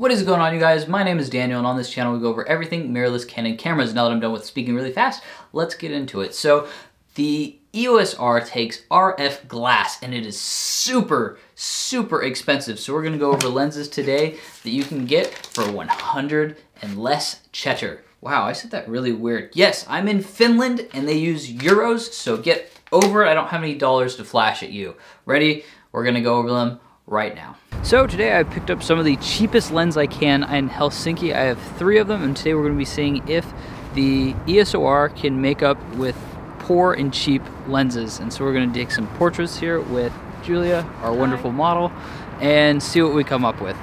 What is going on you guys? My name is Daniel and on this channel we go over everything mirrorless Canon cameras. Now that I'm done with speaking really fast, let's get into it. So the EOS R takes RF glass and it is super, super expensive. So we're gonna go over lenses today that you can get for 100 and less cheddar. Wow, I said that really weird. Yes, I'm in Finland and they use euros, so get over it. I don't have any dollars to flash at you. Ready? We're gonna go over them right now. So today I picked up some of the cheapest lens I can in Helsinki. I have three of them and today we're gonna be seeing if the EOS R can make up with poor and cheap lenses. And so we're gonna take some portraits here with Julia, our wonderful model, and see what we come up with.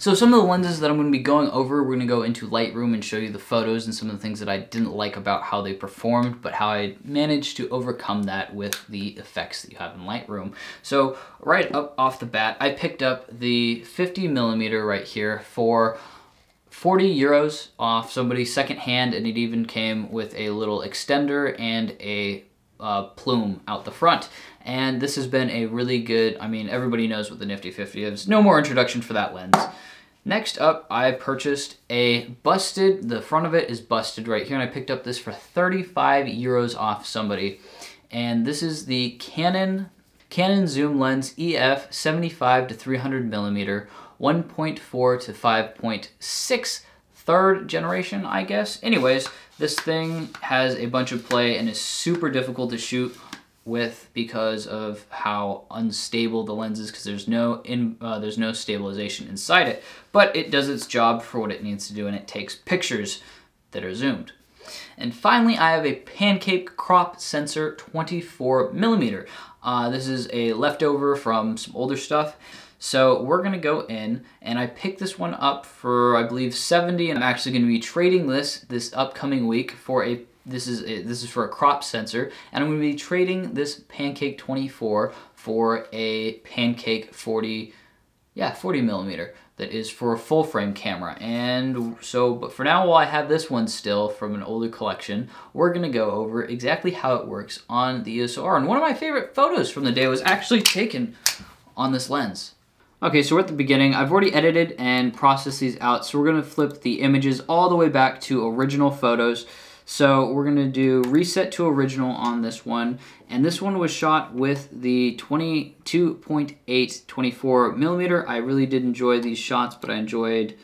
So some of the lenses that I'm going to be going over, we're going to go into Lightroom and show you the photos and some of the things that I didn't like about how they performed, but how I managed to overcome that with the effects that you have in Lightroom. So right up off the bat, I picked up the 50 millimeter right here for 40 euros off somebody's secondhand, and it even came with a little extender and a uh, plume out the front. And this has been a really good, I mean, everybody knows what the Nifty 50 is. No more introduction for that lens. Next up, I purchased a busted, the front of it is busted right here, and I picked up this for 35 euros off somebody. And this is the Canon Canon zoom lens EF 75 to 300 millimeter, 1.4 to 5.6 third generation, I guess. Anyways, this thing has a bunch of play and is super difficult to shoot with because of how unstable the lens is because there's no in uh, there's no stabilization inside it but it does its job for what it needs to do and it takes pictures that are zoomed. And finally I have a pancake crop sensor 24 millimeter. Uh, this is a leftover from some older stuff so we're gonna go in and I picked this one up for I believe 70 and I'm actually gonna be trading this this upcoming week for a this is a, this is for a crop sensor, and I'm going to be trading this Pancake 24 for a Pancake 40, yeah, 40 millimeter that is for a full frame camera. And so, but for now, while I have this one still from an older collection, we're gonna go over exactly how it works on the EOS-R. And one of my favorite photos from the day was actually taken on this lens. Okay, so we're at the beginning. I've already edited and processed these out, so we're gonna flip the images all the way back to original photos. So we're gonna do reset to original on this one. And this one was shot with the 22.8 24 millimeter. I really did enjoy these shots, but I enjoyed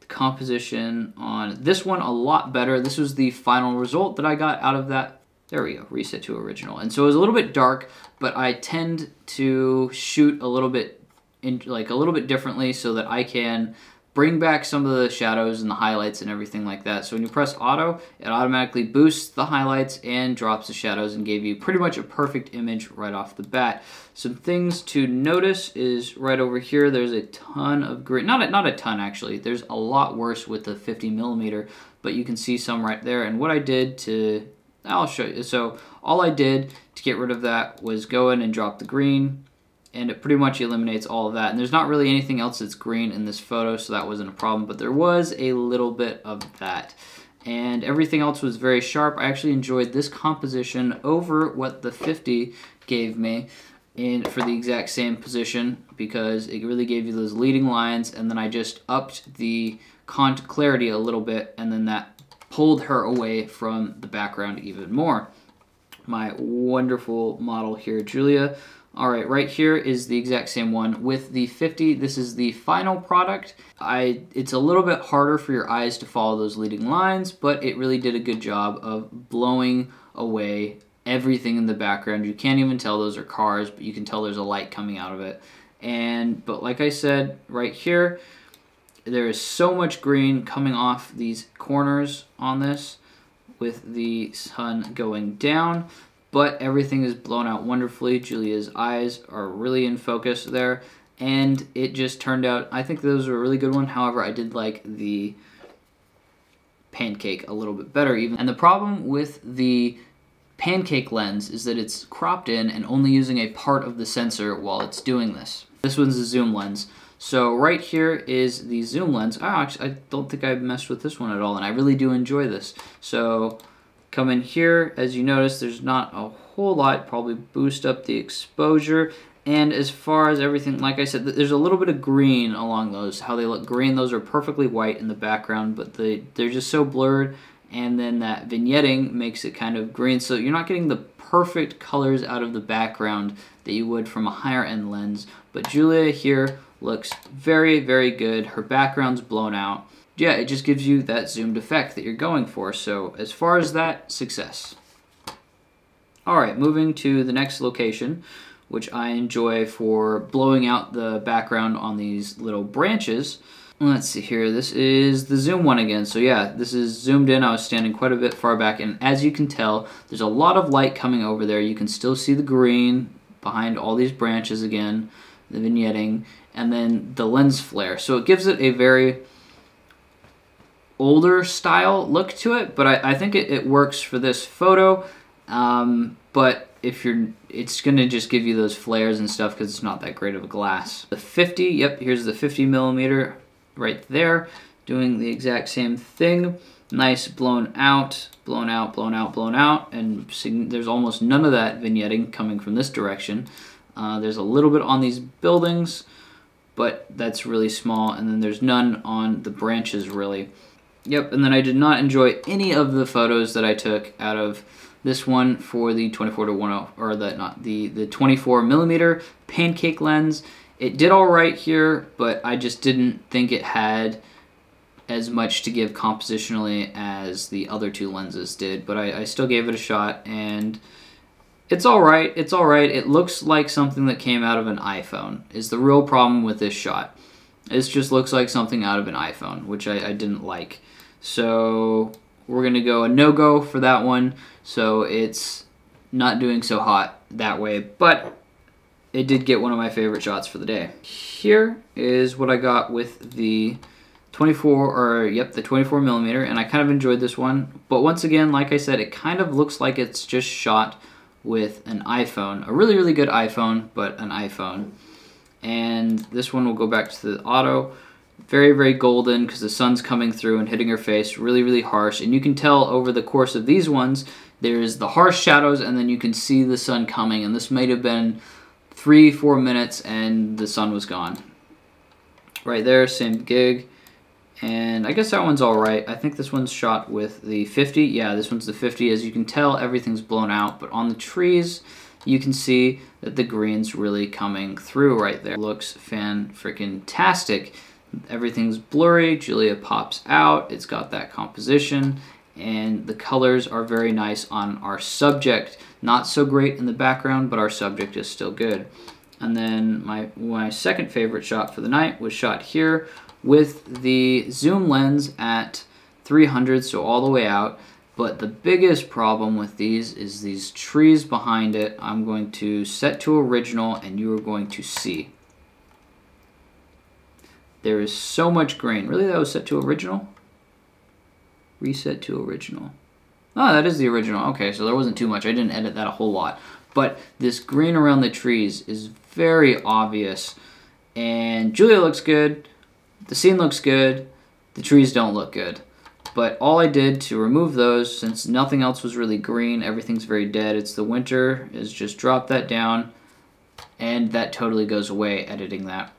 the composition on this one a lot better. This was the final result that I got out of that. There we go, reset to original. And so it was a little bit dark, but I tend to shoot a little bit in, like a little bit differently so that I can bring back some of the shadows and the highlights and everything like that. So when you press auto, it automatically boosts the highlights and drops the shadows and gave you pretty much a perfect image right off the bat. Some things to notice is right over here, there's a ton of green, not a, not a ton actually, there's a lot worse with the 50 millimeter, but you can see some right there. And what I did to, I'll show you. So all I did to get rid of that was go in and drop the green, and it pretty much eliminates all of that. And there's not really anything else that's green in this photo, so that wasn't a problem, but there was a little bit of that. And everything else was very sharp. I actually enjoyed this composition over what the 50 gave me in for the exact same position because it really gave you those leading lines and then I just upped the cont clarity a little bit and then that pulled her away from the background even more. My wonderful model here, Julia, all right, right here is the exact same one. With the 50, this is the final product. I It's a little bit harder for your eyes to follow those leading lines, but it really did a good job of blowing away everything in the background. You can't even tell those are cars, but you can tell there's a light coming out of it. And But like I said, right here, there is so much green coming off these corners on this with the sun going down but everything is blown out wonderfully. Julia's eyes are really in focus there, and it just turned out, I think those were a really good one. However, I did like the pancake a little bit better even. And the problem with the pancake lens is that it's cropped in and only using a part of the sensor while it's doing this. This one's a zoom lens. So right here is the zoom lens. Oh, actually, I don't think I messed with this one at all, and I really do enjoy this. So come in here, as you notice, there's not a whole lot. Probably boost up the exposure. And as far as everything, like I said, there's a little bit of green along those. How they look green, those are perfectly white in the background, but they, they're just so blurred. And then that vignetting makes it kind of green. So you're not getting the perfect colors out of the background that you would from a higher end lens. But Julia here looks very, very good. Her background's blown out. Yeah, it just gives you that zoomed effect that you're going for. So as far as that, success. All right, moving to the next location, which I enjoy for blowing out the background on these little branches. Let's see here, this is the zoom one again. So yeah, this is zoomed in. I was standing quite a bit far back, and as you can tell, there's a lot of light coming over there. You can still see the green behind all these branches again, the vignetting, and then the lens flare. So it gives it a very older style look to it, but I, I think it, it works for this photo. Um, but if you're, it's gonna just give you those flares and stuff because it's not that great of a glass. The 50, yep, here's the 50 millimeter right there, doing the exact same thing. Nice blown out, blown out, blown out, blown out, and there's almost none of that vignetting coming from this direction. Uh, there's a little bit on these buildings, but that's really small, and then there's none on the branches really. Yep, and then I did not enjoy any of the photos that I took out of this one for the 24 to 10 or the not the the 24 millimeter pancake lens. It did all right here, but I just didn't think it had as much to give compositionally as the other two lenses did. But I, I still gave it a shot, and it's all right. It's all right. It looks like something that came out of an iPhone. Is the real problem with this shot? It just looks like something out of an iPhone, which I, I didn't like. So we're gonna go a no-go for that one. So it's not doing so hot that way, but it did get one of my favorite shots for the day. Here is what I got with the 24 or yep the 24 millimeter and I kind of enjoyed this one but once again like I said it kind of looks like it's just shot with an iPhone a really really good iPhone but an iPhone and this one will go back to the auto very, very golden because the sun's coming through and hitting her face. Really, really harsh. And you can tell over the course of these ones, there's the harsh shadows and then you can see the sun coming. And this might have been three, four minutes and the sun was gone. Right there, same gig. And I guess that one's all right. I think this one's shot with the 50. Yeah, this one's the 50. As you can tell, everything's blown out. But on the trees, you can see that the green's really coming through right there. Looks fan-freaking-tastic. Everything's blurry, Julia pops out, it's got that composition, and the colors are very nice on our subject. Not so great in the background, but our subject is still good. And then my, my second favorite shot for the night was shot here with the zoom lens at 300, so all the way out. But the biggest problem with these is these trees behind it. I'm going to set to original and you are going to see. There is so much grain. Really, that was set to original? Reset to original. Oh, that is the original. Okay, so there wasn't too much. I didn't edit that a whole lot. But this green around the trees is very obvious. And Julia looks good. The scene looks good. The trees don't look good. But all I did to remove those, since nothing else was really green, everything's very dead, it's the winter, is just drop that down. And that totally goes away editing that.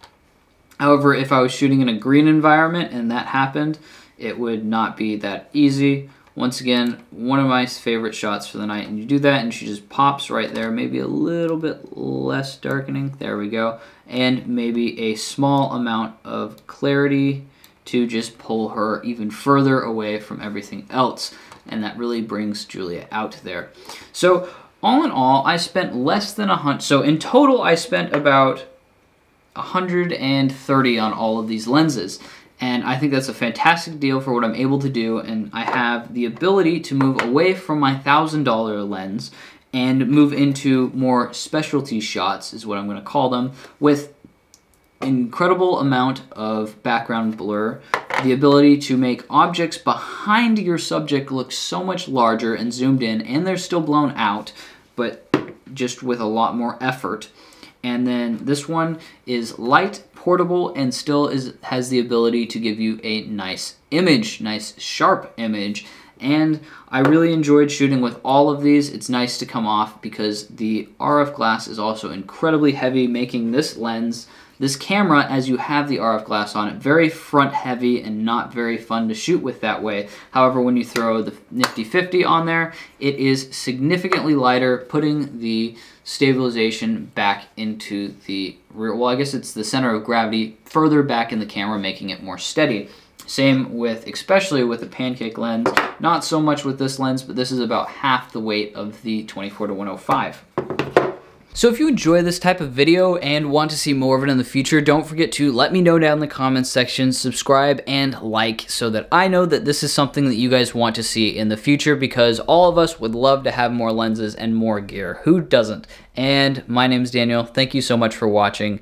However, if I was shooting in a green environment and that happened, it would not be that easy. Once again, one of my favorite shots for the night. And you do that and she just pops right there. Maybe a little bit less darkening. There we go. And maybe a small amount of clarity to just pull her even further away from everything else. And that really brings Julia out there. So all in all, I spent less than a hundred. So in total, I spent about 130 on all of these lenses. And I think that's a fantastic deal for what I'm able to do. And I have the ability to move away from my $1,000 lens and move into more specialty shots, is what I'm going to call them, with incredible amount of background blur the ability to make objects behind your subject look so much larger and zoomed in, and they're still blown out, but just with a lot more effort. And then this one is light, portable, and still is has the ability to give you a nice image, nice sharp image. And I really enjoyed shooting with all of these. It's nice to come off because the RF glass is also incredibly heavy, making this lens this camera, as you have the RF glass on it, very front heavy and not very fun to shoot with that way. However, when you throw the Nifty 50 on there, it is significantly lighter, putting the stabilization back into the rear, well, I guess it's the center of gravity further back in the camera, making it more steady. Same with, especially with the pancake lens, not so much with this lens, but this is about half the weight of the 24 to 105. So if you enjoy this type of video and want to see more of it in the future, don't forget to let me know down in the comments section, subscribe and like so that I know that this is something that you guys want to see in the future because all of us would love to have more lenses and more gear. Who doesn't? And my name is Daniel. Thank you so much for watching.